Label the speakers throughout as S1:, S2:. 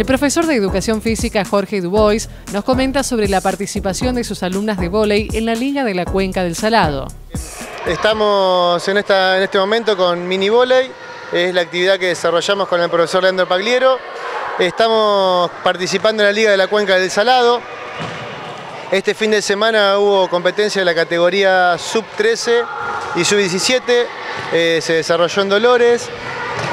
S1: El profesor de Educación Física Jorge Dubois nos comenta sobre la participación de sus alumnas de vóley en la Liga de la Cuenca del Salado.
S2: Estamos en, este momento con mini volei, es la actividad que desarrollamos con el profesor Leandro Pagliero. Estamos participando en la Liga de la Cuenca del Salado. Este fin de semana hubo competencia de la categoría sub-13 y sub-17, eh, se desarrolló en Dolores.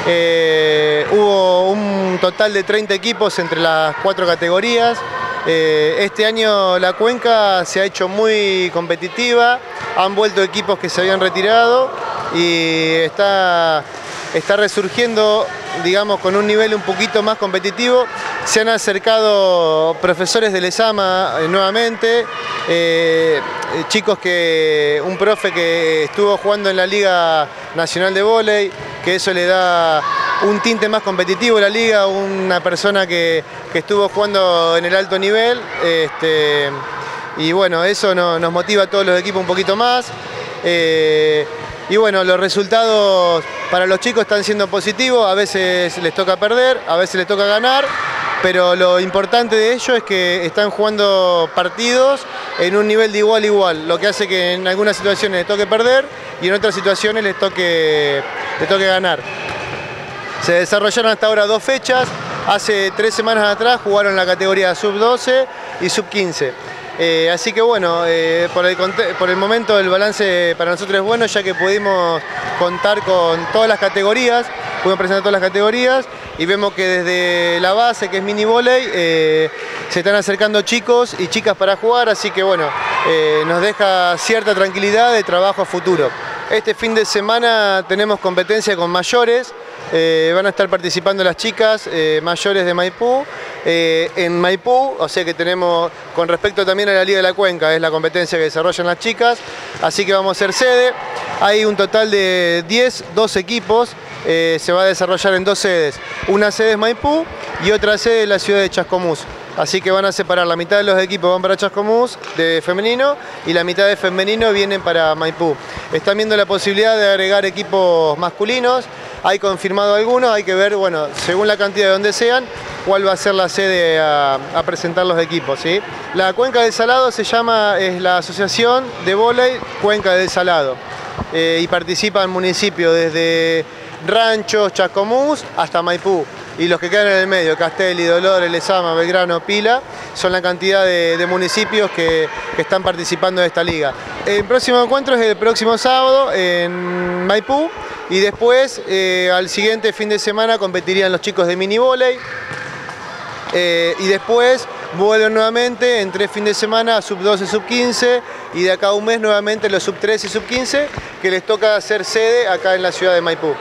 S2: Eh, hubo un total de 30 equipos entre las cuatro categorías. Eh, este año la cuenca se ha hecho muy competitiva, han vuelto equipos que se habían retirado y está, está resurgiendo digamos, con un nivel un poquito más competitivo. Se han acercado profesores del ESAMA eh, nuevamente, chicos que, un profe que estuvo jugando en la Liga Nacional de Voley, que eso le da un tinte más competitivo a la liga, una persona que, estuvo jugando en el alto nivel. Este, y bueno, eso nos motiva a todos los equipos un poquito más. Eh, y bueno, los resultados para los chicos están siendo positivos, a veces les toca perder, a veces les toca ganar, pero lo importante de ello es que están jugando partidos en un nivel de igual a igual, lo que hace que en algunas situaciones les toque perder y en otras situaciones les toque, les toque ganar. Se desarrollaron hasta ahora dos fechas, hace tres semanas atrás jugaron la categoría sub-12 y sub-15. Eh, así que bueno, eh, por, el, momento el balance para nosotros es bueno ya que pudimos contar con todas las categorías, pudimos presentar todas las categorías y vemos que desde la base, que es mini volei, eh, se están acercando chicos y chicas para jugar, así que bueno, nos deja cierta tranquilidad de trabajo a futuro. Este fin de semana tenemos competencia con mayores, eh, van a estar participando las chicas eh, mayores de Maipú. Eh, en Maipú, o sea que tenemos, con respecto también a la Liga de la Cuenca, es la competencia que desarrollan las chicas, así que vamos a ser sede. Hay un total de 10, 12 equipos, se va a desarrollar en dos sedes. Una sede es Maipú y otra sede es la ciudad de Chascomús. Así que van a separar, la mitad de los equipos van para Chascomús de femenino y la mitad de femenino vienen para Maipú. Están viendo la posibilidad de agregar equipos masculinos, hay confirmado algunos, hay que ver, bueno, según la cantidad de donde sean, cuál va a ser la sede a, presentar los equipos. ¿sí? La Cuenca del Salado se llama, es la Asociación de Voley Cuenca del Salado eh, y participa el municipio desde Rancho, Chascomús hasta Maipú y los que quedan en el medio, Castelli, Dolores, Lezama, Belgrano, Pila, son la cantidad de, municipios que, están participando de esta liga. El próximo encuentro es el próximo sábado en Maipú y después eh, al siguiente fin de semana competirían los chicos de mini volei eh, y después vuelven nuevamente en tres fines de semana sub 12, sub 15 y de acá a un mes nuevamente los sub 13 y sub 15 que les toca hacer sede acá en la ciudad de Maipú.